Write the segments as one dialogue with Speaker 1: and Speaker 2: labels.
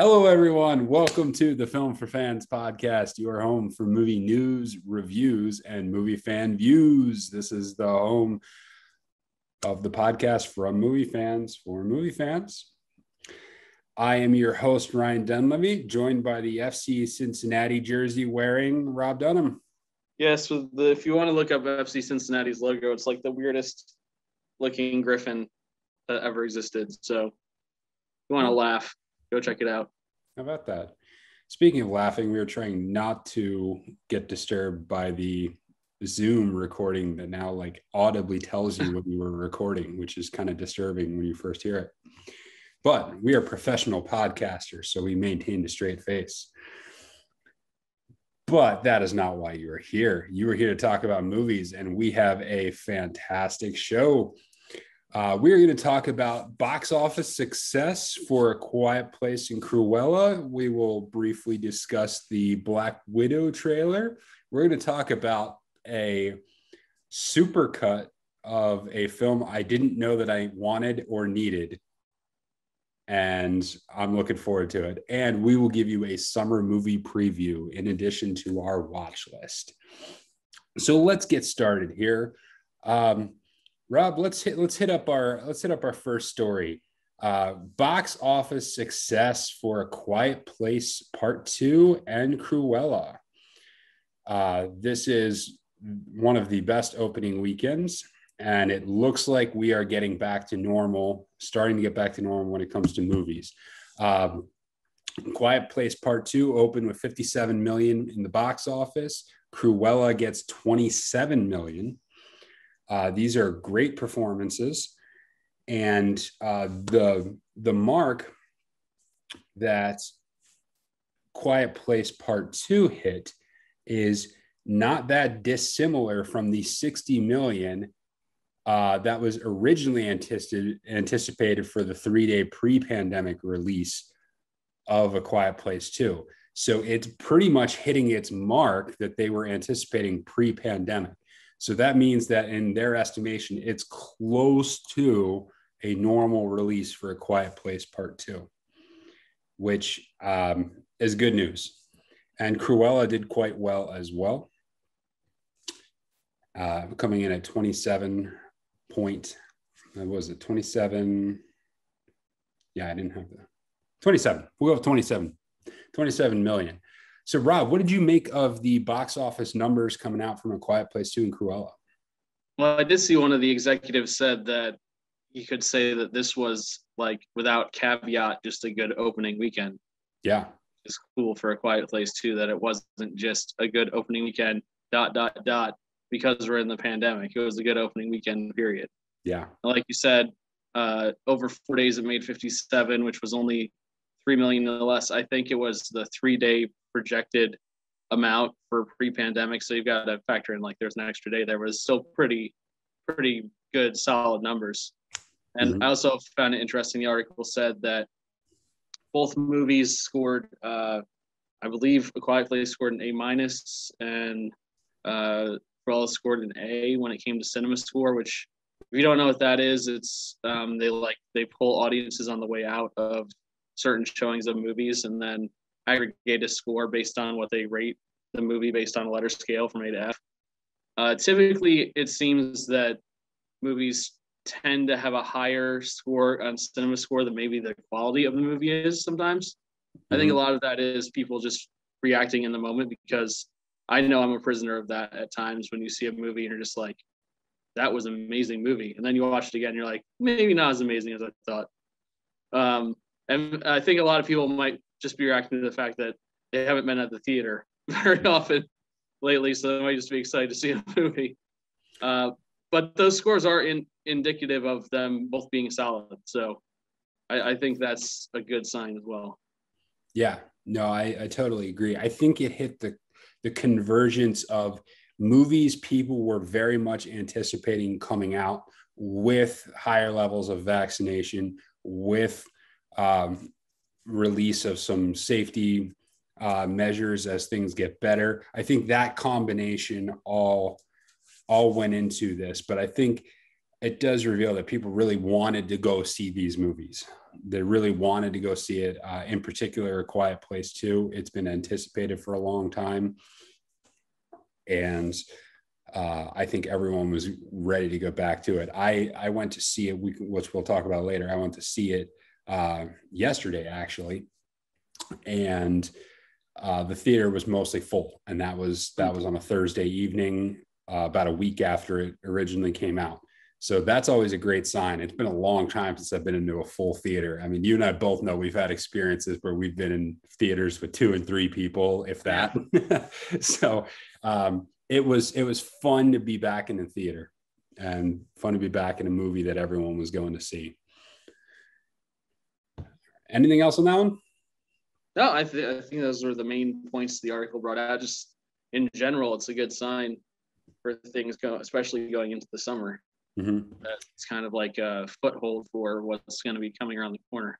Speaker 1: Hello, everyone. Welcome to the Film for Fans podcast, your home for movie news, reviews, and movie fan views. This is the home of the podcast from movie fans for movie fans. I am your host, Ryan Dunlevy, joined by the FC Cincinnati jersey wearing Rob Dunham.
Speaker 2: Yes, yeah, so the, if you want to look up FC Cincinnati's logo, it's like the weirdest looking griffin that ever existed. So you want to hmm. laugh, go check it out.
Speaker 1: How about that? Speaking of laughing, we were trying not to get disturbed by the Zoom recording that now like audibly tells you when you were recording, which is kind of disturbing when you first hear it. But we are professional podcasters, so we maintain a straight face. But that is not why you are here. You are here to talk about movies, and we have a fantastic show uh, we are going to talk about box office success for A Quiet Place in Cruella. We will briefly discuss the Black Widow trailer. We're going to talk about a supercut of a film I didn't know that I wanted or needed. And I'm looking forward to it. And we will give you a summer movie preview in addition to our watch list. So let's get started here. Um, Rob, let's hit let's hit up our let's hit up our first story. Uh, box office success for A Quiet Place Part Two and Cruella. Uh, this is one of the best opening weekends, and it looks like we are getting back to normal, starting to get back to normal when it comes to movies. Um, Quiet Place Part Two opened with 57 million in the box office. Cruella gets 27 million. Uh, these are great performances, and uh, the the mark that Quiet Place Part Two hit is not that dissimilar from the 60 million uh, that was originally anticipated, anticipated for the three day pre pandemic release of A Quiet Place 2. So it's pretty much hitting its mark that they were anticipating pre pandemic. So that means that in their estimation, it's close to a normal release for A Quiet Place Part Two, which um, is good news. And Cruella did quite well as well, uh, coming in at 27 point, what was it, 27? Yeah, I didn't have the 27. We'll go with 27, 27 million. So, Rob, what did you make of the box office numbers coming out from A Quiet Place 2 and Cruella?
Speaker 2: Well, I did see one of the executives said that you could say that this was like without caveat, just a good opening weekend.
Speaker 1: Yeah.
Speaker 2: It's cool for A Quiet Place too that it wasn't just a good opening weekend, dot, dot, dot, because we're in the pandemic. It was a good opening weekend, period.
Speaker 1: Yeah.
Speaker 2: Like you said, uh, over four days it made 57, which was only 3 million or less. I think it was the three day projected amount for pre-pandemic. So you've got to factor in like there's an extra day there, but it's still pretty, pretty good, solid numbers. And mm-hmm. I also found it interesting. The article said that both movies scored, uh, I believe, A Quiet Place scored an A minus, and uh, Cruella scored an A when it came to Cinema Score. Which, if you don't know what that is, it's um, they like they pull audiences on the way out of certain showings of movies, and then aggregate a score based on what they rate the movie based on a letter scale from A to F. Uh, typically, it seems that movies tend to have a higher score on cinema score than maybe the quality of the movie is sometimes. Mm-hmm. I think a mm-hmm. lot of that is people just reacting in the moment because I know I'm a prisoner of that at times when you see a movie and you're just like, that was an amazing movie. And then you watch it again, and you're like, maybe not as amazing as I thought. Um, and I think a lot of people might just be reacting to the fact that they haven't been at the theater very often lately, so they might just be excited to see a movie. Uh, but those scores are in, indicative of them both being solid. So I, I, think that's a good sign as well.
Speaker 1: Yeah, no, I, I totally agree. I think it hit the the convergence of movies people were very much anticipating coming out with higher levels of vaccination, with um, release of some safety uh, measures as things get better. I think that combination all all went into this, but I think it does reveal that people really wanted to go see these movies. They really wanted to go see it. Uh, in particular, A Quiet Place Two. It's been anticipated for a long time, and uh, I think everyone was ready to go back to it. I I went to see it, which we'll talk about later. I went to see it uh, yesterday actually, and uh, the theater was mostly full, and that was that was on a Thursday evening, uh, about a week after it originally came out. So that's always a great sign. It's been a long time since I've been into a full theater. I mean, you and I both know we've had experiences where we've been in theaters with two and three people, if that. so um, it was it was fun to be back in the theater and fun to be back in a movie that everyone was going to see. Anything else on that one?
Speaker 2: No, I, th- I think those were the main points the article brought out. Just in general, it's a good sign for things go, especially going into the summer. Mm-hmm. It's kind of like a foothold for what's going to be coming around the corner.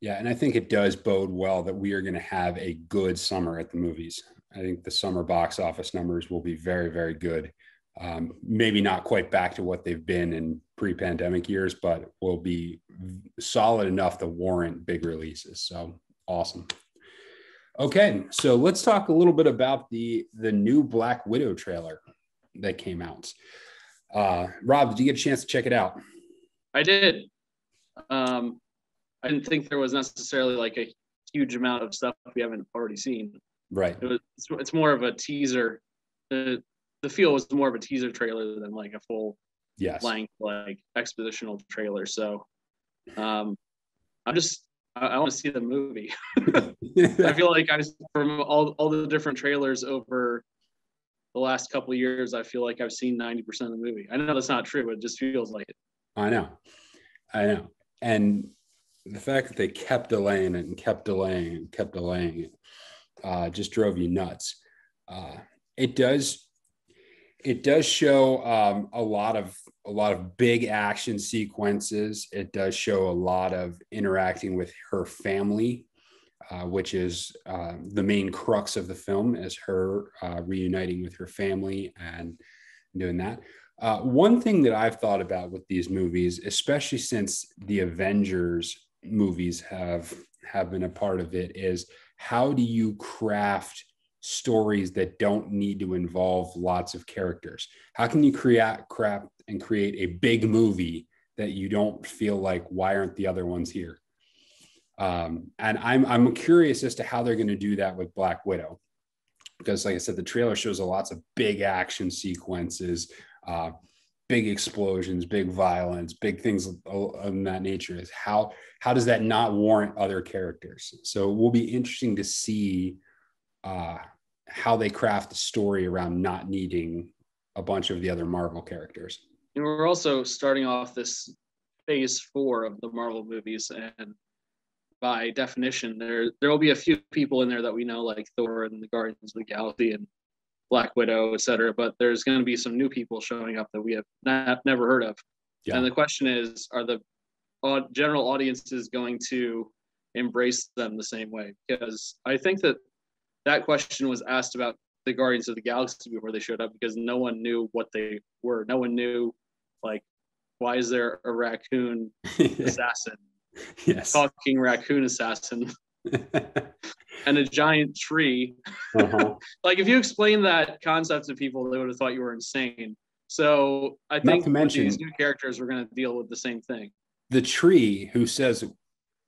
Speaker 1: Yeah, and I think it does bode well that we are going to have a good summer at the movies. I think the summer box office numbers will be very, very good. Um, maybe not quite back to what they've been in pre-pandemic years, but will be solid enough to warrant big releases. So awesome. Okay, so let's talk a little bit about the the new Black Widow trailer that came out. Uh, Rob, did you get a chance to check it out?
Speaker 2: I did. Um, I didn't think there was necessarily like a huge amount of stuff we haven't already seen.
Speaker 1: Right.
Speaker 2: It was, it's, more of a teaser. The the feel was more of a teaser trailer than like a full
Speaker 1: yes.
Speaker 2: length like expositional trailer. So um, I'm just I, I want to see the movie. I feel like I from all all the different trailers over the last couple of years, I feel like I've seen 90% of the movie. I know that's not true, but it just feels like it.
Speaker 1: I know. I know. And the fact that they kept delaying it and kept delaying and kept delaying it uh, just drove you nuts. Uh, it does it does show um, a lot of a lot of big action sequences. It does show a lot of interacting with her family uh, which is uh, the main crux of the film, is her uh, reuniting with her family and doing that. Uh, one thing that I've thought about with these movies, especially since the Avengers movies have have been a part of it, is how do you craft stories that don't need to involve lots of characters? How can you create craft and create a big movie that you don't feel like why aren't the other ones here? Um, and I'm I'm curious as to how they're going to do that with Black Widow, because like I said, the trailer shows a lots of big action sequences, uh, big explosions, big violence, big things of, of that nature. Is how how does that not warrant other characters? So it will be interesting to see uh, how they craft the story around not needing a bunch of the other Marvel characters.
Speaker 2: And we're also starting off this phase four of the Marvel movies, and by definition, there there will be a few people in there that we know, like Thor and the Guardians of the Galaxy and Black Widow, etc. But there's going to be some new people showing up that we have not, never heard of. Yeah. And the question is, are the general audiences going to embrace them the same way? Because I think that that question was asked about the Guardians of the Galaxy before they showed up because no one knew what they were. No one knew, like, why is there a raccoon assassin?
Speaker 1: yes.
Speaker 2: talking raccoon assassin and a giant tree. Uh-huh. like if you explain that concept to people, they would have thought you were insane. So I think mention, these new characters, we're going to deal with the same thing.
Speaker 1: The tree who says,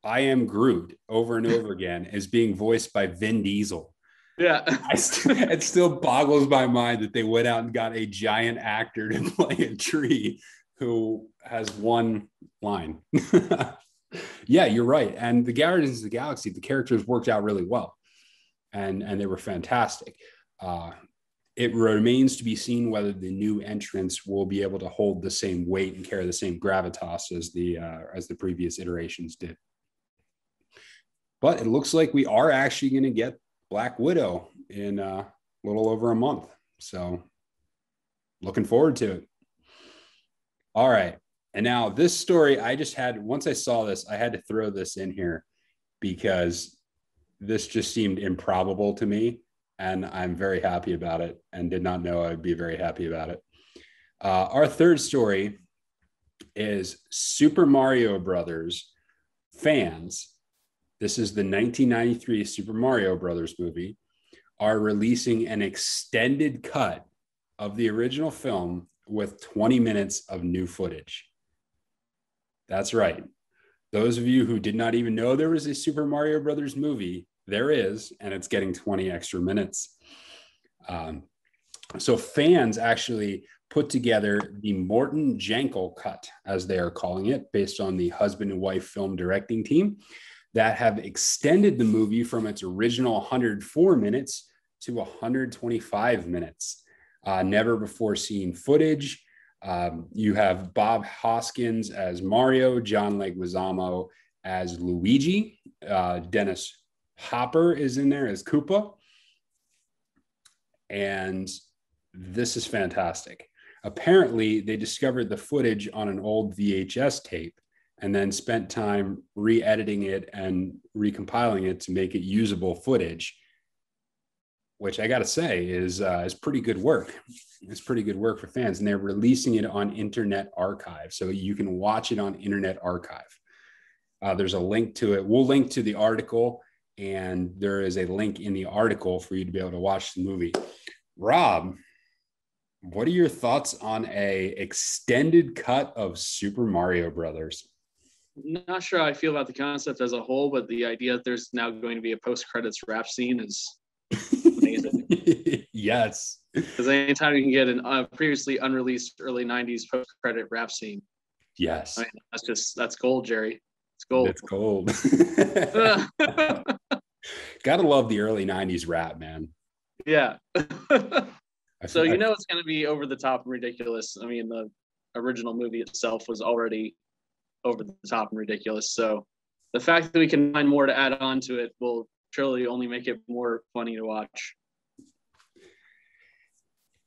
Speaker 1: I am Groot over and over again is being voiced by Vin Diesel.
Speaker 2: Yeah.
Speaker 1: st- it still boggles my mind that they went out and got a giant actor to play a tree who has one line yeah, you're right. And the Guardians of the Galaxy, the characters worked out really well, and and they were fantastic. Uh, it remains to be seen whether the new entrants will be able to hold the same weight and carry the same gravitas as the uh, as the previous iterations did. But it looks like we are actually going to get Black Widow in uh, a little over a month. So, looking forward to it. All right. And now this story, I just had once I saw this, I had to throw this in here because this just seemed improbable to me. And I'm very happy about it and did not know I'd be very happy about it. Uh, our third story is Super Mario Brothers fans. This is the 1993 Super Mario Brothers movie. Are releasing an extended cut of the original film with 20 minutes of new footage. That's right. Those of you who did not even know there was a Super Mario Brothers movie, there is, and it's getting 20 extra minutes. Um, so fans actually put together the Morton Jankel cut, as they are calling it, based on the husband and wife film directing team that have extended the movie from its original 104 minutes to 125 minutes. Uh, never before seen footage. Um, you have Bob Hoskins as Mario, John Leguizamo as Luigi, uh, Dennis Hopper is in there as Koopa. And this is fantastic. Apparently, they discovered the footage on an old VHS tape and then spent time re editing it and recompiling it to make it usable footage, which I got to say is, uh, is pretty good work. It's pretty good work for fans. And they're releasing it on Internet Archive. So you can watch it on Internet Archive. Uh, there's a link to it. We'll link to the article, and there is a link in the article for you to be able to watch the movie. Rob, what are your thoughts on a extended cut of Super Mario Brothers?
Speaker 2: Not sure how I feel about the concept as a whole, but the idea that there's now going to be a post-credits rap scene is amazing.
Speaker 1: yes.
Speaker 2: Because anytime you can get an uh, previously unreleased early '90s post-credit rap scene,
Speaker 1: yes,
Speaker 2: I mean, that's just that's gold, Jerry. It's gold.
Speaker 1: It's gold. Gotta love the early '90s rap, man.
Speaker 2: Yeah so you know it's going to be over the top and ridiculous. I mean, the original movie itself was already over the top and ridiculous. So the fact that we can find more to add on to it will truly only make it more funny to watch.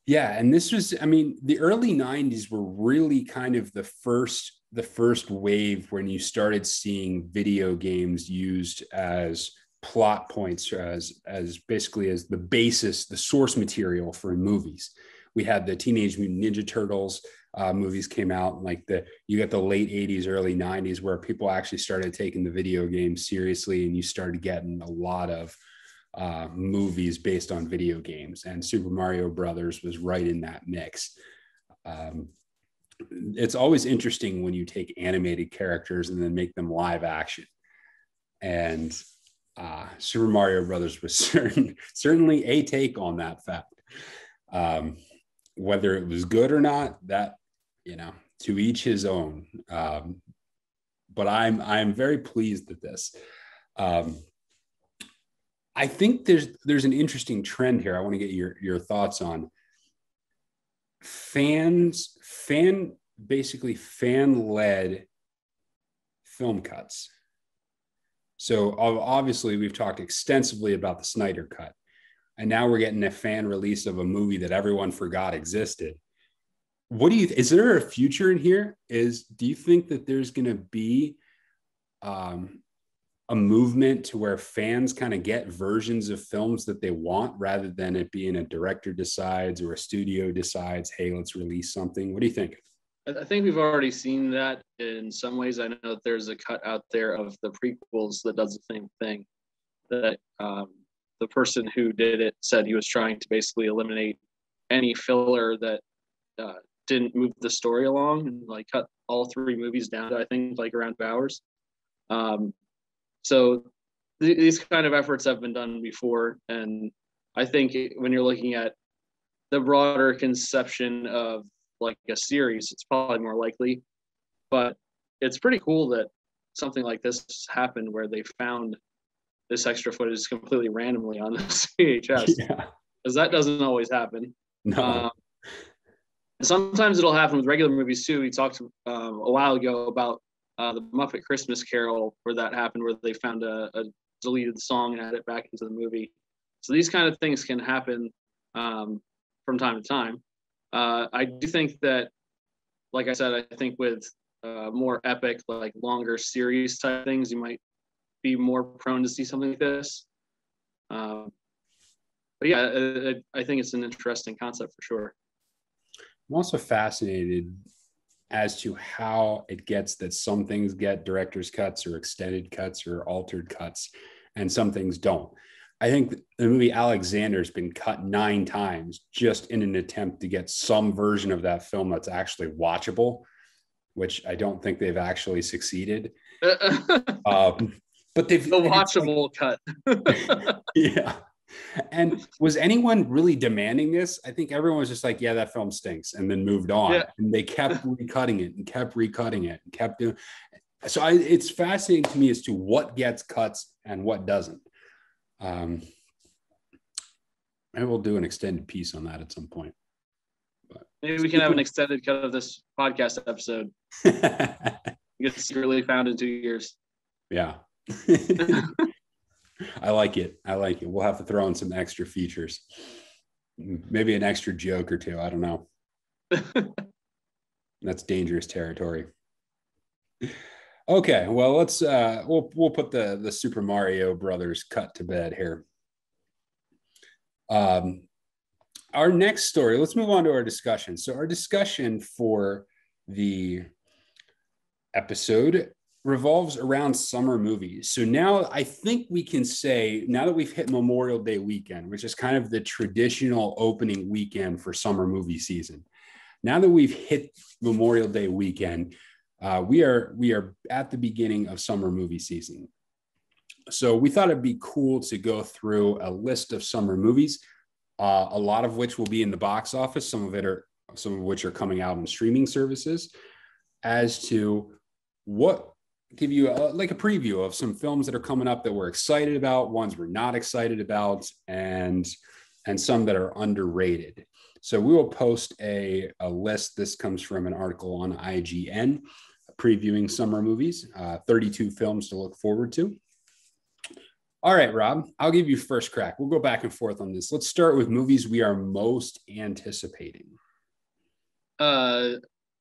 Speaker 1: Yeah, and this was I mean, the early 90s were really kind of the first the first wave when you started seeing video games used as plot points as as basically as the basis, the source material for movies. We had the Teenage Mutant Ninja Turtles uh, movies came out, like the you got the late '80s, early '90s, where people actually started taking the video game seriously, and you started getting a lot of uh, movies based on video games. And Super Mario Brothers was right in that mix. Um, it's always interesting when you take animated characters and then make them live action. And uh, Super Mario Brothers was certain, certainly a take on that fact. Um, whether it was good or not, that you know, to each his own. Um, but I'm I'm very pleased at this. Um, I think there's there's an interesting trend here. I want to get your your thoughts on fans fan basically fan led film cuts so obviously, we've talked extensively about the Snyder Cut, and now we're getting a fan release of a movie that everyone forgot existed. What do you? Is there a future in here? Is do you think that there's going to be um, a movement to where fans kind of get versions of films that they want rather than it being a director decides or a studio decides, hey, let's release something? What do you think?
Speaker 2: I think we've already seen that in some ways. I know that there's a cut out there of the prequels that does the same thing. That um, the person who did it said he was trying to basically eliminate any filler that uh, didn't move the story along and like cut all three movies down to I think like around two hours. Um, so th- these kind of efforts have been done before, and I think when you're looking at the broader conception of like a series, it's probably more likely. But it's pretty cool that something like this happened where they found this extra footage completely randomly on VHS. Yeah. Because that doesn't always happen. No. Um, sometimes it'll happen with regular movies too. We talked um, a while ago about uh, the Muppet Christmas Carol, where that happened, where they found a, a, deleted song and added it back into the movie. So these kind of things can happen um, from time to time. Uh, I do think that, like I said, I think with uh, more epic, like longer series type things, you might be more prone to see something like this. Um, but yeah, I, I think it's an interesting concept for sure.
Speaker 1: I'm also fascinated as to how it gets that some things get director's cuts or extended cuts or altered cuts and some things don't. I think the movie Alexander has been cut nine times just in an attempt to get some version of that film that's actually watchable, which I don't think they've actually succeeded. um, but they've
Speaker 2: the watchable like, cut.
Speaker 1: yeah. And was anyone really demanding this? I think everyone was just like, yeah, that film stinks, and then moved on. Yeah. And they kept recutting it and kept recutting it and kept doing. So I, it's fascinating to me as to what gets cuts and what doesn't. Um, maybe we'll do an extended piece on that at some point.
Speaker 2: But maybe we can have an extended cut of this podcast episode. you get secretly found in two years.
Speaker 1: Yeah. I like it. I like it. We'll have to throw in some extra features. Maybe an extra joke or two. I don't know. That's dangerous territory. Okay, well let's uh we'll we'll put the the Super Mario Brothers cut to bed here. Um our next story, let's move on to our discussion. So our discussion for the episode revolves around summer movies. So now I think we can say, now that we've hit Memorial Day weekend, which is kind of the traditional opening weekend for summer movie season, now that we've hit Memorial Day weekend, uh, we are we are at the beginning of summer movie season. So we thought it'd be cool to go through a list of summer movies, uh, a lot of which will be in the box office. Some of it are some of which are coming out on streaming services, as to what give you a, like a preview of some films that are coming up that we're excited about, ones we're not excited about, and and some that are underrated. So we will post a, a list. This comes from an article on IGN previewing summer movies, uh, 32 films to look forward to. All right, Rob, I'll give you first crack. We'll go back and forth on this. Let's start with movies we are most anticipating.
Speaker 2: Uh,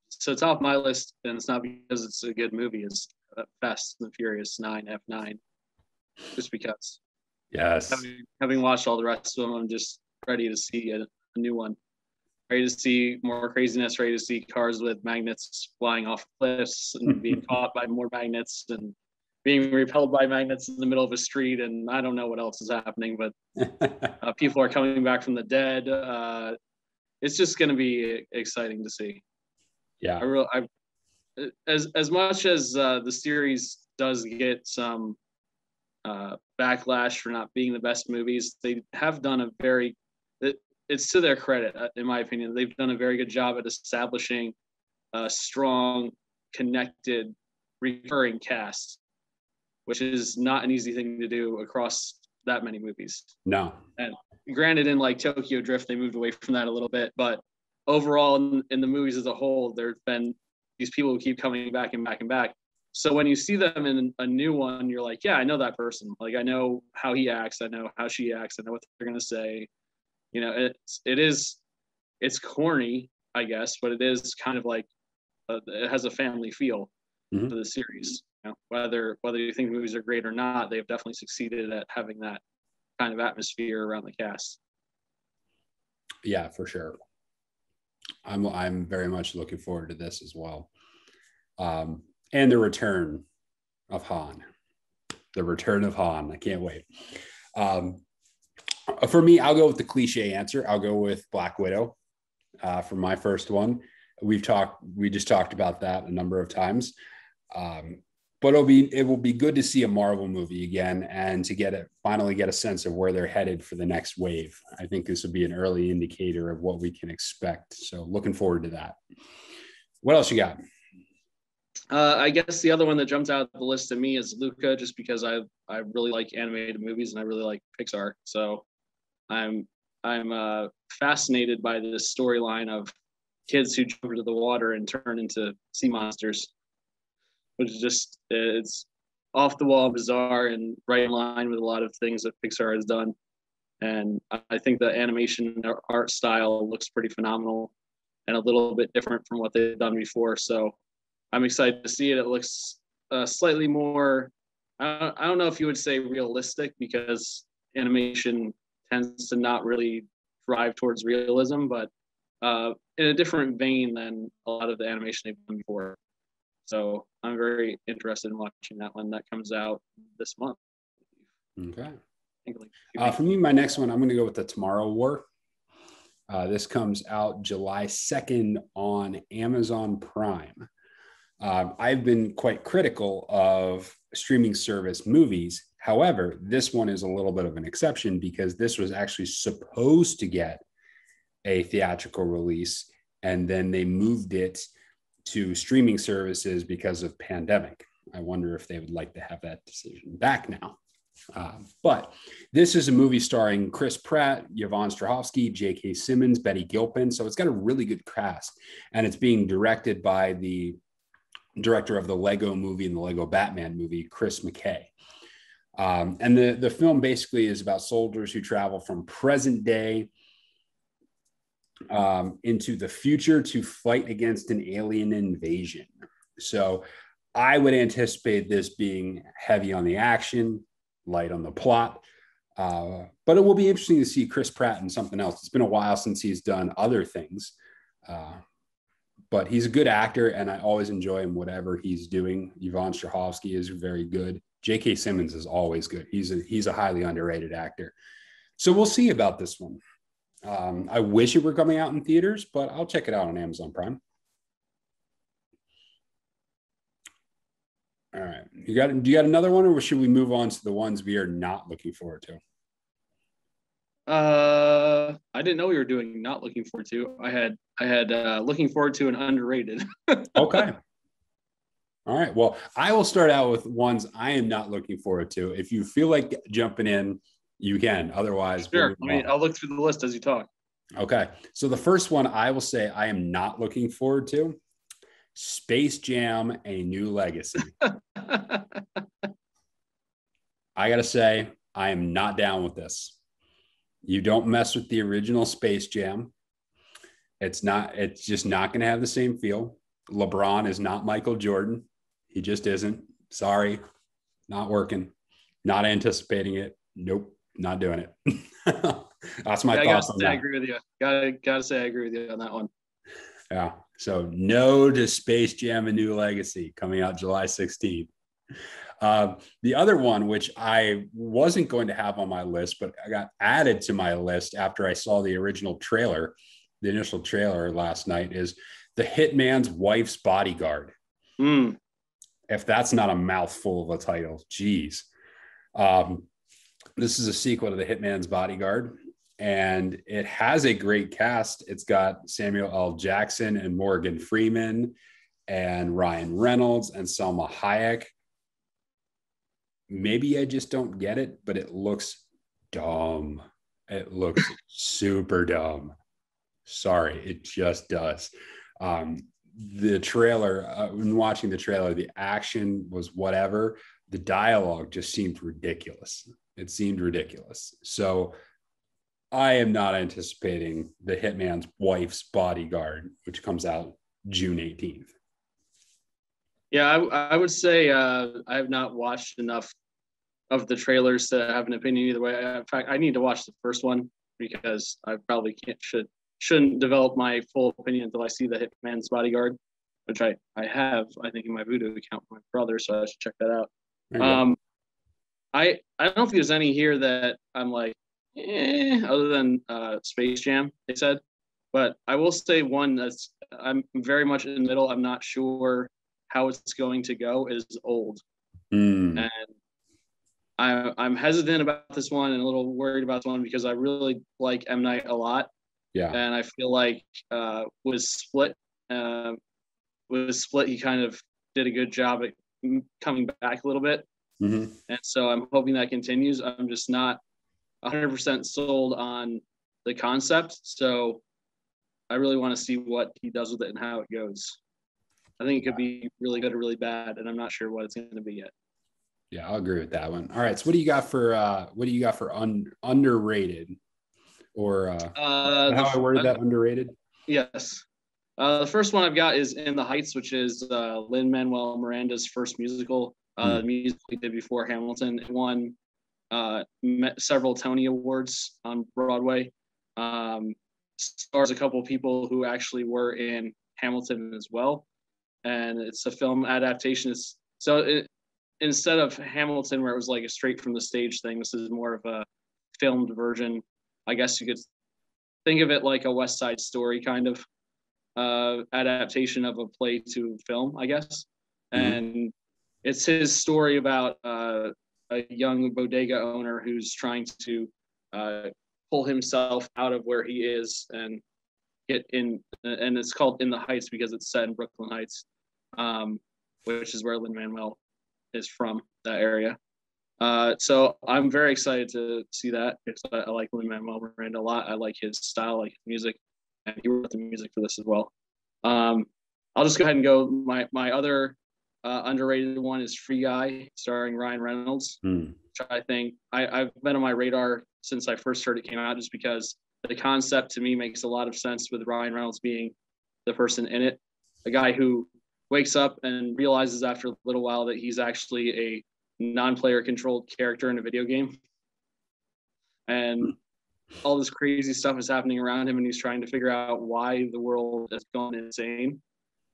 Speaker 2: so top of my list, and it's not because it's a good movie, uh, Fast and the Furious 9 F9 just because.
Speaker 1: Yes.
Speaker 2: Having, having, watched all the rest of them, I'm just ready to see a, a, new one. Ready to see more craziness, ready to see cars with magnets flying off cliffs and being caught by more magnets and being repelled by magnets in the middle of a street. And I don't know what else is happening, but uh, people are coming back from the dead. Uh, it's just going to be exciting to see.
Speaker 1: Yeah. I,
Speaker 2: really, I as as much as uh, the series does get some uh, backlash for not being the best movies, they have done a very it, it's to their credit, uh, in my opinion. They've done a very good job at establishing a strong, connected, recurring cast, which is not an easy thing to do across that many movies.
Speaker 1: No.
Speaker 2: And granted, in like Tokyo Drift, they moved away from that a little bit, but overall, in, in the movies as a whole, there's been these people who keep coming back and back and back. So when you see them in a new one, you're like, yeah, I know that person. Like I know how he acts, I know how she acts, I know what they're gonna say. You know, it's it is it's corny, I guess, but it is kind of like a, it has a family feel mm-hmm. to the series. You know, whether whether you think the movies are great or not, they've definitely succeeded at having that kind of atmosphere around the cast.
Speaker 1: Yeah, for sure. I'm I'm very much looking forward to this as well, um, and the return of Han, the return of Han. I can't wait. Um, for me, I'll go with the cliche answer. I'll go with Black Widow uh, for my first one. We've talked, we just talked about that a number of times. Um, but it'll be it will be good to see a Marvel movie again and to get it finally get a sense of where they're headed for the next wave. I think this will be an early indicator of what we can expect. So looking forward to that. What else you got?
Speaker 2: Uh, I guess the other one that jumps out of the list to me is Luca, just because I I really like animated movies and I really like Pixar. So I'm I'm uh, fascinated by this storyline of kids who jump into the water and turn into sea monsters which is just it's off the wall bizarre and right in line with a lot of things that Pixar has done. And I think the animation art style looks pretty phenomenal and a little bit different from what they've done before. So I'm excited to see it. It looks uh, slightly more, I don't, know if you would say realistic because animation tends to not really drive towards realism, but uh, in a different vein than a lot of the animation they've done before. So I'm very interested in watching that one. That comes out this month.
Speaker 1: Okay. Uh, for me, my next one, I'm going to go with the Tomorrow War. Uh, this comes out July 2nd on Amazon Prime. Uh, I've been quite critical of streaming service movies. However, this one is a little bit of an exception because this was actually supposed to get a theatrical release and then they moved it to streaming services because of pandemic. I wonder if they would like to have that decision back now. Uh, but this is a movie starring Chris Pratt, Yvonne Strahovski, J.K. Simmons, Betty Gilpin. So it's got a really good cast, and it's being directed by the director of the Lego movie and the Lego Batman movie, Chris McKay. Um, and the, the film basically is about soldiers who travel from present day um, into the future to fight against an alien invasion. So I would anticipate this being heavy on the action, light on the plot. Uh, but it will be interesting to see Chris Pratt in something else. It's been a while since he's done other things. Uh, but he's a good actor, and I always enjoy him, whatever he's doing. Yvonne Strahovski is very good. J.K. Simmons is always good. He's a, he's a highly underrated actor. So we'll see about this one. Um, I wish it were coming out in theaters, but I'll check it out on Amazon Prime. All right, you got do you got another one, or should we move on to the ones we are not looking forward to?
Speaker 2: Uh, I didn't know we were doing not looking forward to. I had I had uh, looking forward to an underrated.
Speaker 1: okay. All right. Well, I will start out with ones I am not looking forward to. If you feel like jumping in, you can. Otherwise,
Speaker 2: sure. I mean, I'll look through the list as you talk.
Speaker 1: Okay. So the first one I will say I am not looking forward to Space Jam A New Legacy. I got to say, I am not down with this. You don't mess with the original Space Jam. It's not, it's just not going to have the same feel. LeBron is not Michael Jordan. He just isn't. Sorry. Not working. Not anticipating it. Nope. Not doing it. That's my yeah, thoughts
Speaker 2: I on that. I agree with you. Gotta, gotta say, I agree with you on that one.
Speaker 1: Yeah. So no to Space Jam: A New Legacy coming out July 16th. Uh, the other one, which I wasn't going to have on my list, but I got added to my list after I saw the original trailer, the initial trailer last night, is The Hitman's Wife's Bodyguard.
Speaker 2: Mm.
Speaker 1: If that's not a mouthful of a title, geez. Um, this is a sequel to The Hitman's Bodyguard and it has a great cast. It's got Samuel L. Jackson and Morgan Freeman and Ryan Reynolds and Salma Hayek. Maybe I just don't get it, but it looks dumb. It looks super dumb. Sorry, it just does. Um, the trailer, uh, when watching the trailer, the action was whatever. The dialogue just seemed ridiculous. It seemed ridiculous. So I am not anticipating the Hitman's Wife's Bodyguard, which comes out June 18th.
Speaker 2: Yeah, I, I would say uh, I have not watched enough of the trailers to have an opinion either way. In fact, I need to watch the first one because I probably can't should shouldn't develop my full opinion until I see the Hitman's Bodyguard, which I I have I think in my Vudu account for my brother, so I should check that out. Um, I I don't think there's any here that I'm like eh, other than uh, Space Jam, they said. But I will say one that's I'm very much in the middle. I'm not sure how it's going to go. Is old,
Speaker 1: mm.
Speaker 2: and I, I'm hesitant about this one and a little worried about this one because I really like M Night a lot.
Speaker 1: Yeah,
Speaker 2: and I feel like uh, with Split, uh, with Split, he kind of did a good job at coming back a little bit.
Speaker 1: Mm-hmm.
Speaker 2: And so I'm hoping that continues. I'm just not 100% sold on the concept. So I really want to see what he does with it and how it goes. I think it could be really good or really bad, and I'm not sure what it's going to be yet.
Speaker 1: Yeah, I'll agree with that one. All right, so what do you got for uh, what do you got for un- underrated, or uh,
Speaker 2: uh
Speaker 1: how the, I worded that underrated?
Speaker 2: Yes, uh, the first one I've got is In the Heights, which is uh, Lin Manuel Miranda's first musical. Uh, mm. Music did before Hamilton. It won uh, several Tony Awards on Broadway. Um, stars a couple of people who actually were in Hamilton as well, and it's a film adaptation. It's, so it, instead of Hamilton, where it was like a straight from the stage thing, this is more of a filmed version. I guess you could think of it like a West Side Story kind of uh, adaptation of a play to film, I guess. Mm-hmm. And it's his story about uh, a young bodega owner who's trying to uh, pull himself out of where he is and get in. And it's called In the Heights because it's set in Brooklyn Heights, um, which is where Lin Manuel is from, that area. Uh, so I'm very excited to see that because I, I like Lin Manuel Miranda a lot. I like his style, I like his music, and he wrote the music for this as well. Um, I'll just go ahead and go. My my other uh, underrated one is Free Guy, starring Ryan Reynolds. Mm. Which I think I, I've been on my radar since I first heard it came out, just because the concept to me makes a lot of sense with Ryan Reynolds being the person in it, a guy who wakes up and realizes after a little while that he's actually a non-player controlled character in a video game and all this crazy stuff is happening around him and he's trying to figure out why the world has gone insane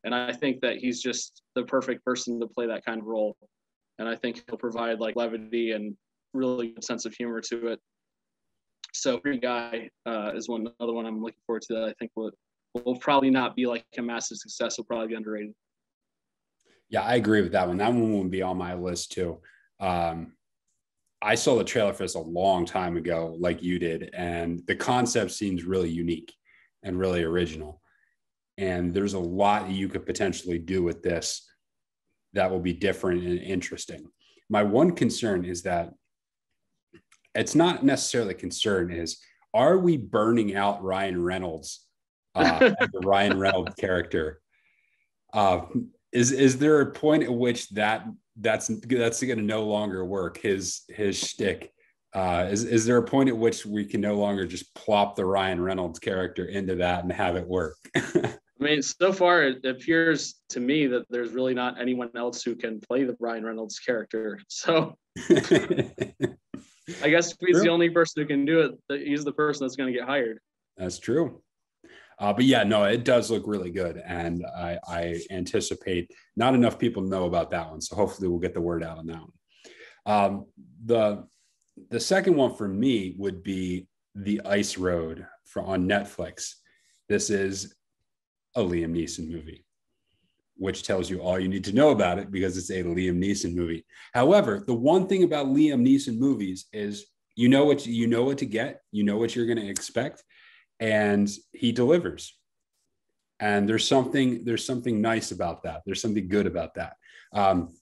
Speaker 2: and i think that he's just the perfect person to play that kind of role. And i think he'll provide like levity and really good sense of humor to it. So free guy uh, is one another one i'm looking forward to that i think will will probably not be like a massive success. Will probably be underrated.
Speaker 1: Yeah i agree with that one. That one will be on my list too. Um, I saw the trailer for this a long time ago, like you did, and the concept seems really unique and really original. And there's a lot you could potentially do with this that will be different and interesting. My one concern is that it's not necessarily a concern is are we burning out Ryan Reynolds, uh, the Ryan Reynolds character? Uh, is is there a point at which that that's that's going to no longer work. His his shtick. Uh, is is there a point at which we can no longer just plop the Ryan Reynolds character into that and have it work?
Speaker 2: I mean, so far it appears to me that there's really not anyone else who can play the Ryan Reynolds character. So I guess he's true. the only person who can do it, he's the person that's going to get hired.
Speaker 1: That's true. Uh, but yeah, no, it does look really good, and I, I, anticipate not enough people know about that one, so hopefully we'll get the word out on that one. Um, the the second one for me would be the Ice Road for, on Netflix. This is a Liam Neeson movie, which tells you all you need to know about it because it's a Liam Neeson movie. However, the one thing about Liam Neeson movies is you know what you know what to get, you know what you're going to expect, and he delivers. And there's something there's something nice about that. There's something good about that. Um,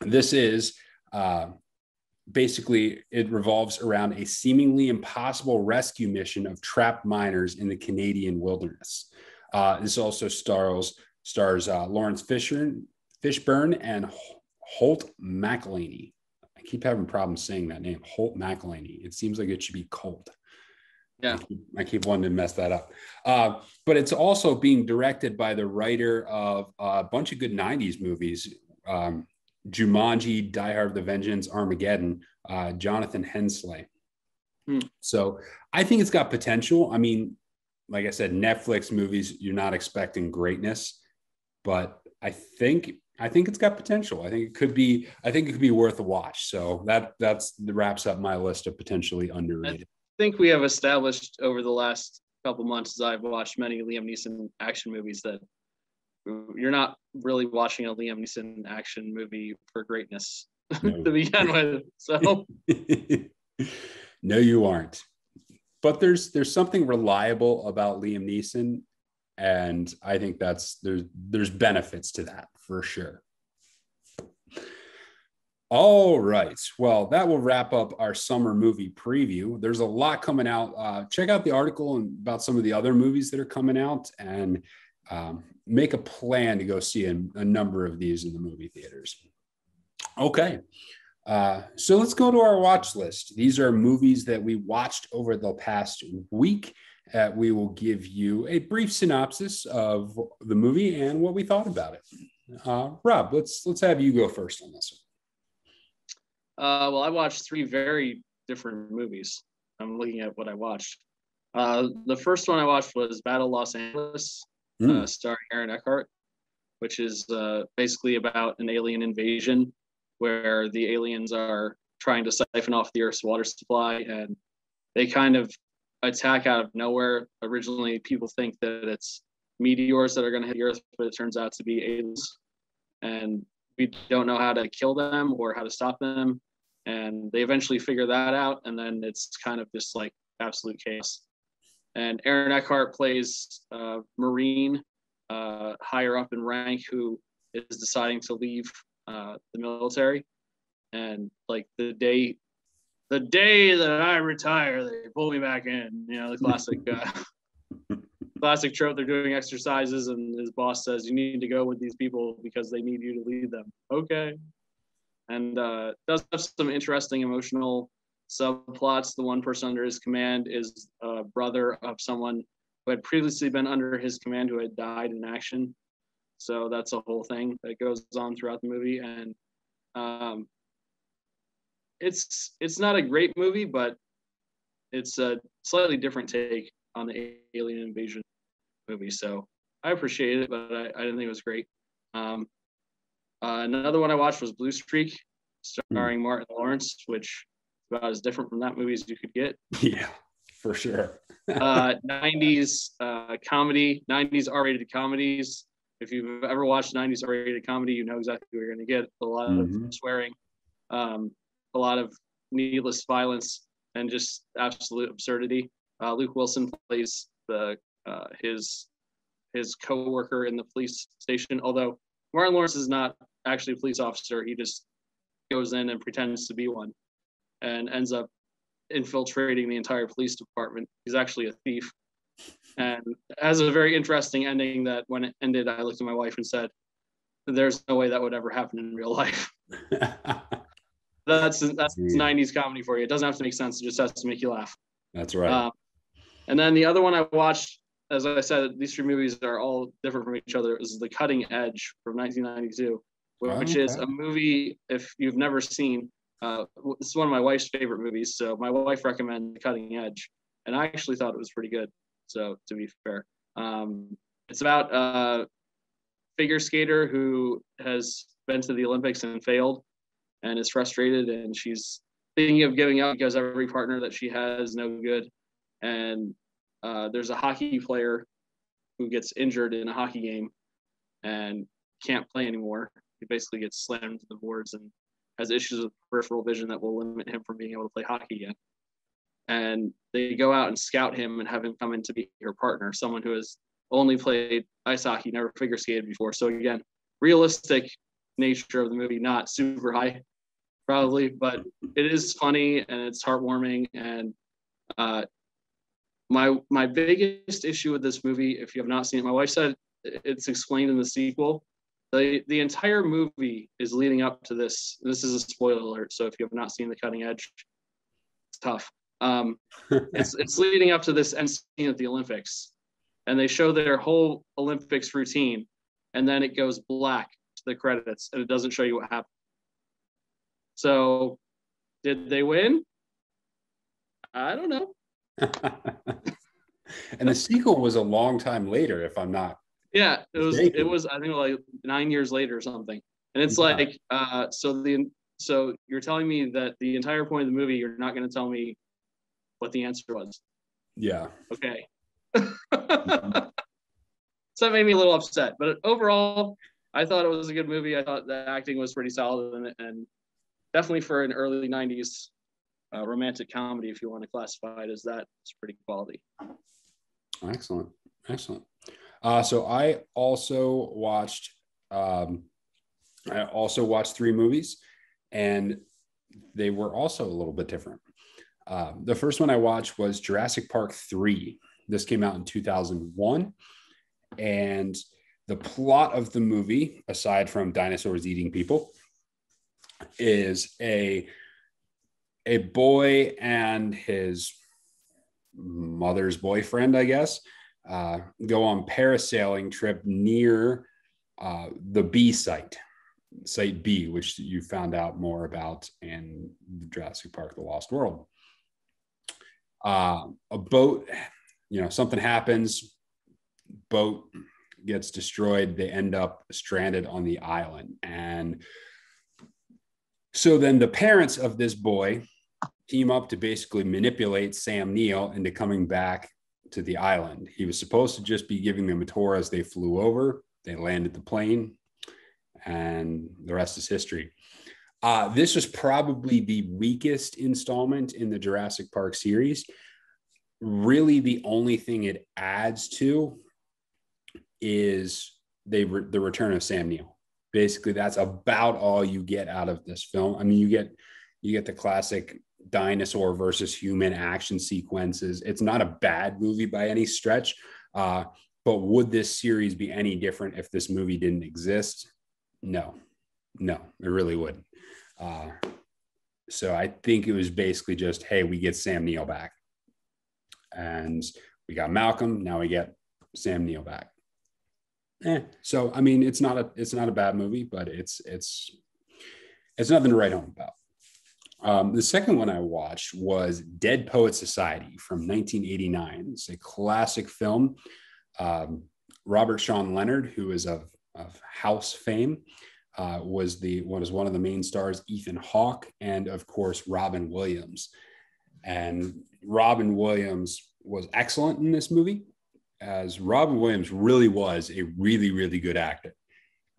Speaker 1: this is uh, basically it revolves around a seemingly impossible rescue mission of trapped miners in the canadian wilderness uh, this also stars stars uh, laurence fisher fishburne and holt McCallany i keep having problems saying that name holt McCallany it seems like it should be colt
Speaker 2: yeah.
Speaker 1: I keep, I keep wanting to mess that up. Uh, but it's also being directed by the writer of a bunch of good 90s movies um, Jumanji, Die Hard, The Vengeance, Armageddon, uh, Jonathan Hensleigh. Hmm. So I think it's got potential. I mean, like I said, Netflix movies, you're not expecting greatness, but I think I think it's got potential. I think it could be. I think it could be worth a watch. So that that's wraps up my list of potentially underrated I
Speaker 2: think we have established over the last couple months as I've watched many Liam Neeson action movies that you're not really watching a Liam Neeson action movie for greatness no. to begin with. So
Speaker 1: no, you aren't. But there's there's something reliable about Liam Neeson, and I think that's there's there's benefits to that for sure. All right. Well, that will wrap up our summer movie preview. There's a lot coming out. Uh, check out the article about some of the other movies that are coming out and um, make a plan to go see a, a, number of these in the movie theaters. Okay. Uh, so let's go to our watch list. These are movies that we watched over the past week. Uh, we will give you a brief synopsis of the movie and what we thought about it. Uh, Rob, let's let's have you go first on this one.
Speaker 2: Uh, well, I watched three very different movies. I'm looking at what I watched. Uh, the first one I watched was Battle Los Angeles, mm. uh, starring Aaron Eckhart, which is uh, basically about an alien invasion where the aliens are trying to siphon off the Earth's water supply and they kind of attack out of nowhere. Originally, people think that it's meteors that are going to hit the Earth, but it turns out to be aliens. And we don't know how to kill them or how to stop them. And they eventually figure that out. And then it's kind of just like absolute chaos. And Aaron Eckhart plays uh, Marine, uh, higher up in rank, who is deciding to leave uh, the military. And like the day, the day that I retire, they pull me back in. You know, the classic, uh, classic trope. They're doing exercises, and his boss says, "You need to go with these people because they need you to lead them." Okay, and uh, does have some interesting emotional subplots. The one person under his command is a brother of someone who had previously been under his command who had died in action. So that's a whole thing that goes on throughout the movie, and um, it's it's not a great movie, but it's a slightly different take on the alien invasion movie. So I appreciate it, but I, I didn't think it was great. Um, uh, another one I watched was Blue Streak, starring mm. Martin Lawrence, which is about as different from that movie as you could get.
Speaker 1: Yeah, for sure.
Speaker 2: uh, 90s uh, comedy, 90s R-rated comedies. If you've ever watched 90s R-rated comedy, you know exactly what you're going to get. A lot mm-hmm. of swearing, um, a lot of needless violence, and just absolute absurdity. Uh, Luke Wilson plays the uh, his his co-worker in the police station. Although Martin Lawrence is not actually a police officer, he just goes in and pretends to be one and ends up infiltrating the entire police department. He's actually a thief and has a very interesting ending that when it ended, I looked at my wife and said, there's no way that would ever happen in real life. that's that's yeah. 90s comedy for you. It doesn't have to make sense. It just has to make you laugh.
Speaker 1: That's right. Um,
Speaker 2: and then the other one I watched, as I said, these three movies are all different from each other. Is The Cutting Edge from 1992, which oh, okay. is a movie if you've never seen uh, this is one of my wife's favorite movies. So my wife recommended Cutting Edge, and I actually thought it was pretty good. So to be fair, um, it's about a figure skater who has been to the Olympics and failed, and is frustrated, and she's thinking of giving up because every partner that she has no good. And uh, there's a hockey player who gets injured in a hockey game and can't play anymore. He basically gets slammed to the boards and has issues with peripheral vision that will limit him from being able to play hockey again. And they go out and scout him and have him come in to be her partner, someone who has only played ice hockey, never figure skated before. So again, realistic nature of the movie, not super high, probably, but it is funny and it's heartwarming. And uh, my my biggest issue with this movie, if you have not seen it, my wife said it's explained in the sequel the the entire movie is leading up to this. This is a spoiler alert, so if you have not seen The Cutting Edge, it's tough. Um, it's it's leading up to this end scene at the Olympics, and they show their whole Olympics routine, and then it goes black to the credits, and it doesn't show you what happened. So, did they win? I don't know.
Speaker 1: and the sequel was a long time later, if I'm not
Speaker 2: yeah, it was it was I think like nine years later or something. And it's yeah. like uh so the so you're telling me that the entire point of the movie you're not gonna tell me what the answer was.
Speaker 1: Yeah.
Speaker 2: Okay. mm-hmm. so that made me a little upset. But overall, I thought it was a good movie. I thought the acting was pretty solid it and definitely for an early 90s uh, romantic comedy, if you want to classify it as that, it's pretty quality.
Speaker 1: Excellent. Excellent. Uh, so I also watched. Um, I also watched three movies, and they were also a little bit different. Uh, the first one I watched was Jurassic Park three. This came out in two thousand one, and the plot of the movie, aside from dinosaurs eating people, is a a boy and his mother's boyfriend, I guess, uh, go on parasailing trip near uh, the B site, site B, which you found out more about in Jurassic Park: The Lost World. Uh, a boat you know, something happens, boat gets destroyed, they end up stranded on the island. And so then the parents of this boy team up to basically manipulate Sam Neill into coming back to the island. He was supposed to just be giving them a tour as they flew over. They landed the plane, and the rest is history. Uh, this was probably the weakest installment in the Jurassic Park series. Really, the only thing it adds to is they re- the return of Sam Neill. Basically, that's about all you get out of this film. I mean, you get you get the classic dinosaur versus human action sequences. It's not a bad movie by any stretch. Uh, but would this series be any different if this movie didn't exist? No, no, it really wouldn't. Uh, so I think it was basically just, hey, we get Sam Neill back, and we got Malcolm. Now we get Sam Neill back. Eh, so I mean, it's not a it's not a bad movie, but it's it's it's nothing to write home about. Um, the second one I watched was Dead Poet Society from 1989. It's a classic film. Um, Robert Sean Leonard, who is of, of House fame, uh, was the was one of the main stars. Ethan Hawke, and of course Robin Williams. And Robin Williams was excellent in this movie, as Robin Williams really was a really really good actor,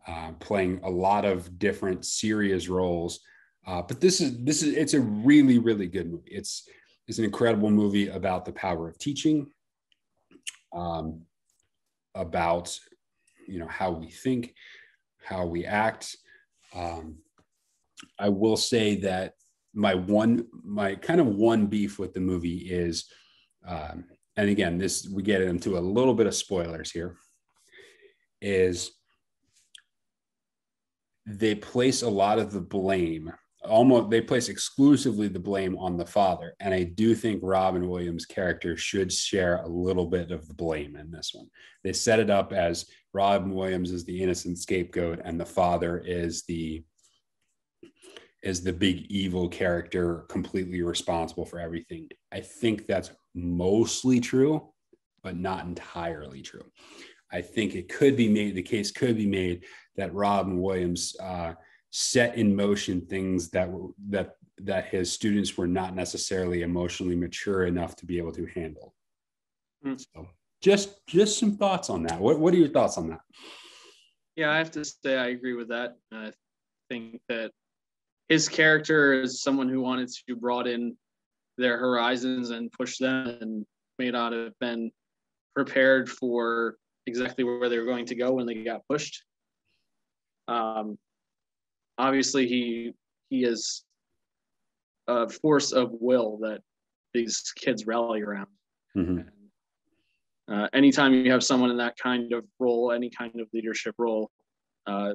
Speaker 1: uh, playing a lot of different serious roles uh, but this is this is it's a really really good movie. It's it's an incredible movie about the power of teaching, um, about you know how we think, how we act. Um, I will say that my one my kind of one beef with the movie is, um, and again this we get into a little bit of spoilers here, is they place a lot of the blame almost they place exclusively the blame on the father. And i do think robin williams character should share a little bit of the blame in this one. They set it up as robin williams is the innocent scapegoat and the father is the is the big evil character completely responsible for everything. I think that's mostly true but not entirely true. I think it could be made the case could be made that robin williams uh, set in motion things that were that that his students were not necessarily emotionally mature enough to be able to handle. Mm. So just just some thoughts on that. What what are your thoughts on that?
Speaker 2: Yeah, I have to say I agree with that. I think that his character is someone who wanted to broaden their horizons and push them and may not have been prepared for exactly where they were going to go when they got pushed. Um, obviously he he is a force of will that these kids rally around. Mm-hmm. And, uh, anytime you have someone in that kind of role, any kind of leadership role, uh,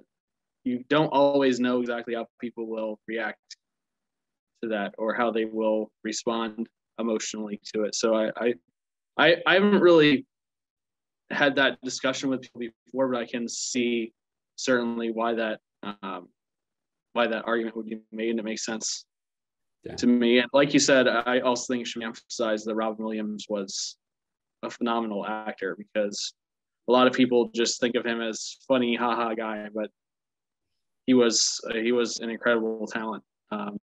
Speaker 2: you don't always know exactly how people will react to that or how they will respond emotionally to it. So I, I, I, I haven't really had that discussion with people before, but I can see certainly why that um, why that argument would be made, and it makes sense yeah. to me. And like you said, I also think it should be emphasized that Robin Williams was a phenomenal actor because a lot of people just think of him as funny, haha guy, but he was he was an incredible talent, um,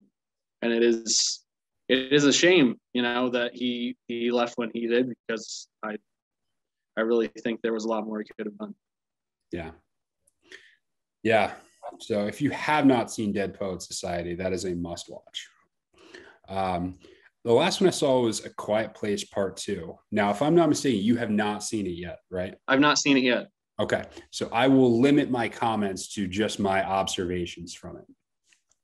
Speaker 2: and it is it is a shame, you know, that he he left when he did because I I really think there was a lot more he could have done.
Speaker 1: Yeah. Yeah, so if you have not seen Dead Poet Society, that is a must watch. Um, the last one I saw was A Quiet Place Part Two. Now, if I'm not mistaken, you have not seen it yet, right?
Speaker 2: I've not seen it yet.
Speaker 1: Okay. So I will limit my comments to just my observations from it.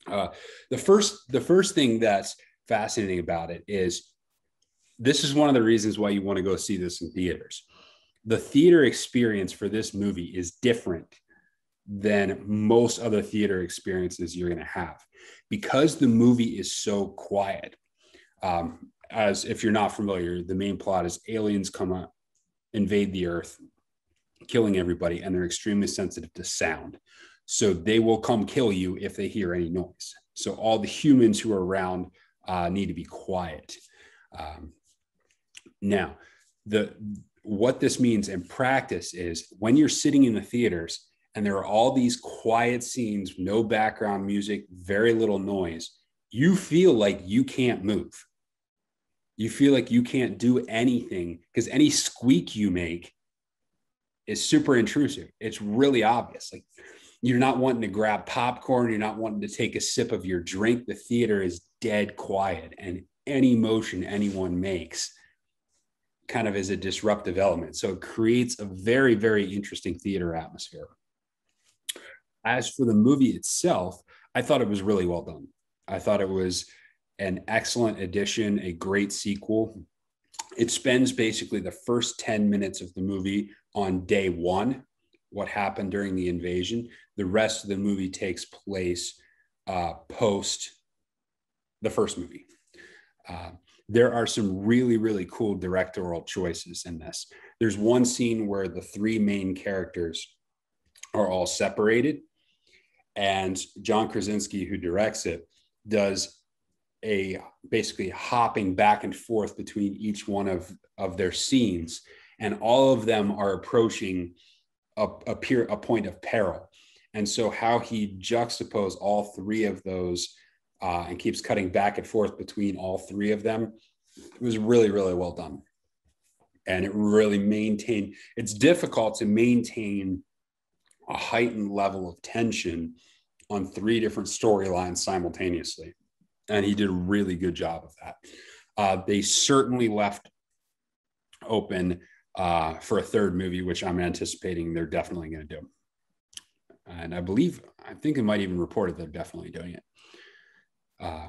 Speaker 1: Uh, the first, the first thing that's fascinating about it is this is one of the reasons why you want to go see this in theaters. The theater experience for this movie is different than most other theater experiences you're going to have because the movie is so quiet. Um, as if you're not familiar, the main plot is aliens come up, invade the earth, killing everybody, and they're extremely sensitive to sound. So they will come kill you if they hear any noise. So all the humans who are around uh, need to be quiet. Um, now, the what this means in practice is when you're sitting in the theaters and there are all these quiet scenes, no background music, very little noise, you feel like you can't move. You feel like you can't do anything because any squeak you make is super intrusive. It's really obvious. Like you're not wanting to grab popcorn, you're not wanting to take a sip of your drink. The theater is dead quiet, and any motion anyone makes kind of is a disruptive element. So it creates a very, very interesting theater atmosphere. As for the movie itself, I thought it was really well done. I thought it was an excellent addition, a great sequel. It spends basically the first 10 minutes of the movie on day one, what happened during the invasion. The rest of the movie takes place uh, post the first movie. Uh, there are some really, really cool directorial choices in this. There's one scene where the three main characters are all separated, and John Krasinski, who directs it, does a basically hopping back and forth between each one of, of their scenes, and all of them are approaching a, a, peer, a point of peril. And so, how he juxtapose all three of those uh, and keeps cutting back and forth between all three of them. It was really, really well done. And it really maintained, it's difficult to maintain a heightened level of tension on three different storylines simultaneously. And he did a really good job of that. Uh, they certainly left open uh, for a third movie, which I'm anticipating they're definitely going to do. And I believe, I think it might even report reported they're definitely doing it uh,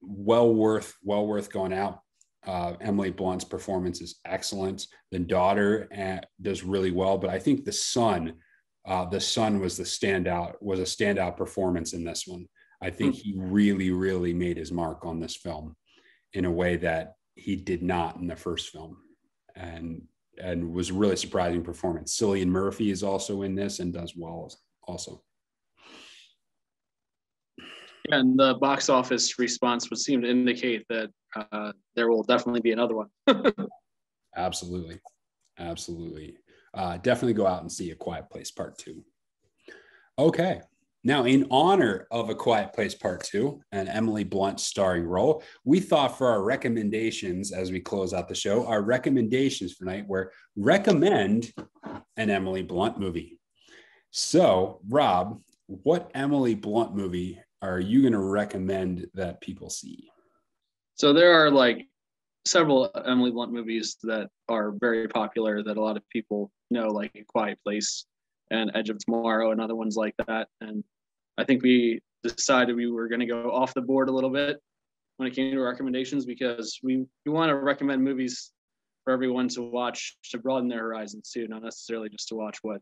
Speaker 1: well worth well worth going out. Uh, Emily Blunt's performance is excellent. The daughter uh, does really well, but I think the son, uh, the son was the standout was a standout performance in this one. I think mm. he really really made his mark on this film in a way that he did not in the first film, and and was really surprising performance. Cillian Murphy is also in this and does well also.
Speaker 2: And the box office response would seem to indicate that uh, there will definitely be another one.
Speaker 1: absolutely, absolutely. Uh, definitely go out and see A Quiet Place Part Two. Okay, now in honor of A Quiet Place Part Two and Emily Blunt's starring role, we thought for our recommendations as we close out the show, our recommendations for night were recommend an Emily Blunt movie. So, Rob, what Emily Blunt movie are you going to recommend that people see?
Speaker 2: So there are like several Emily Blunt movies that are very popular that a lot of people know, like A Quiet Place and Edge of Tomorrow and other ones like that. And I think we decided we were going to go off the board a little bit when it came to recommendations because we, we want to recommend movies for everyone to watch to broaden their horizons too, not necessarily just to watch what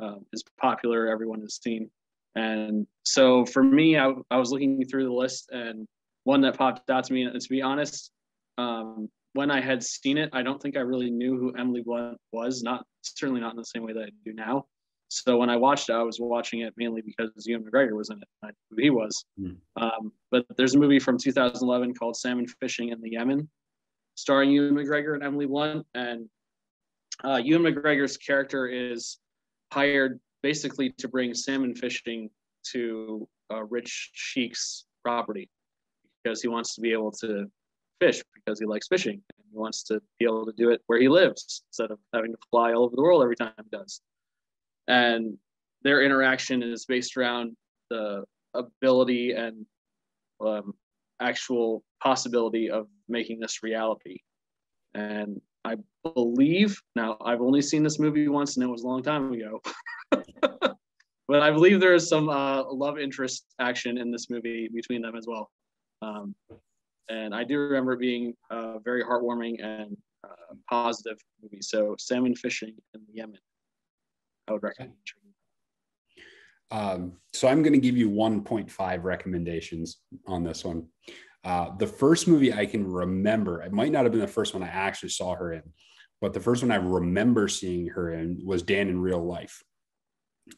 Speaker 2: um, is popular, everyone has seen. And so for me, I, I was looking through the list and one that popped out to me, and to be honest, um, when I had seen it, I don't think I really knew who Emily Blunt was, not certainly not in the same way that I do now. So when I watched it, I was watching it mainly because Ewan McGregor was in it. I knew who he was. Mm. Um, but there's a movie from 2011 called Salmon Fishing in the Yemen, starring Ewan McGregor and Emily Blunt. And uh, Ewan McGregor's character is hired basically to bring salmon fishing to a rich sheik's property because he wants to be able to fish because he likes fishing and he wants to be able to do it where he lives instead of having to fly all over the world every time he does. And their interaction is based around the ability and um, actual possibility of making this reality. And I believe now I've only seen this movie once and it was a long time ago. but I believe there is some uh, love interest action in this movie between them as well. Um, and I do remember being a very heartwarming and uh, positive movie. So salmon fishing in Yemen, I would recommend.
Speaker 1: Um, so I'm going to give you 1.5 recommendations on this one. Uh, the first movie I can remember, it might not have been the first one I actually saw her in, but the first one I remember seeing her in was Dan in Real Life,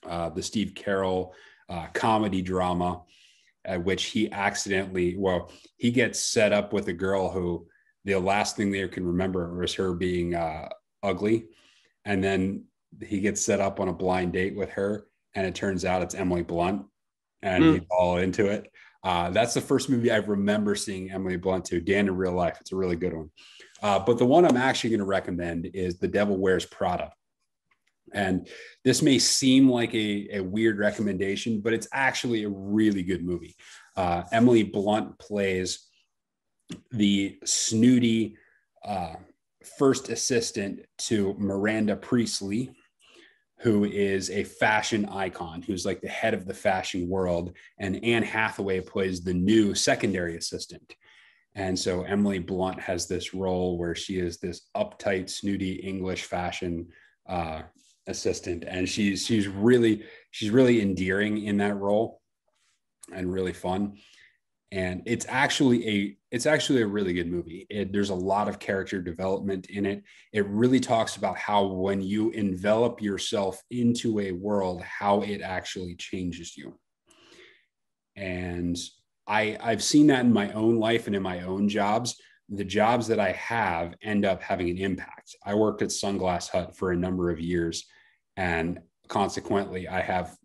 Speaker 1: uh, the Steve Carell uh, comedy drama, at which he accidentally, well, he gets set up with a girl who the last thing they can remember was her being uh, ugly. And then he gets set up on a blind date with her, and it turns out it's Emily Blunt, and mm. he's all into it. Uh, that's the first movie I remember seeing Emily Blunt to. Dan in real life. It's a really good one. Uh, but the one I'm actually going to recommend is The Devil Wears Prada. And this may seem like a, a weird recommendation, but it's actually a really good movie. Uh, Emily Blunt plays the snooty uh, first assistant to Miranda Priestly, who is a fashion icon, who's like the head of the fashion world. And Anne Hathaway plays the new secondary assistant. And so Emily Blunt has this role where she is this uptight, snooty English fashion uh, assistant, and she's she's really she's really endearing in that role, and really fun. And it's actually a it's actually a really good movie. It, there's a lot of character development in it. It really talks about how when you envelop yourself into a world, how it actually changes you. And I, I've seen that in my own life and in my own jobs. The jobs that I have end up having an impact. I worked at Sunglass Hut for a number of years, and consequently, I have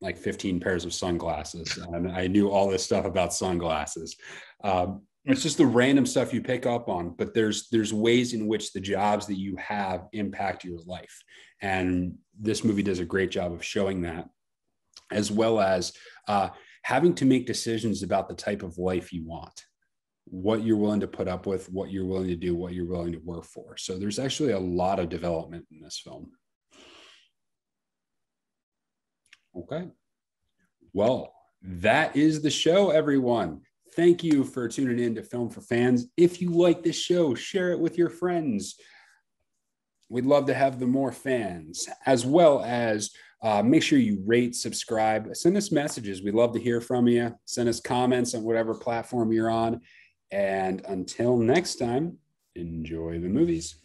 Speaker 1: like 15 pairs of sunglasses, and I knew all this stuff about sunglasses. Um, it's just the random stuff you pick up on, but there's there's ways in which the jobs that you have impact your life, and this movie does a great job of showing that, as well as uh, having to make decisions about the type of life you want what you're willing to put up with what you're willing to do what you're willing to work for. So there's actually a lot of development in this film okay well that is the show everyone thank you for tuning in to film for fans if you like this show share it with your friends we'd love to have the more fans as well as uh, make sure you rate, subscribe, send us messages. We'd love to hear from you. Send us comments on whatever platform you're on. And until next time, enjoy the movies.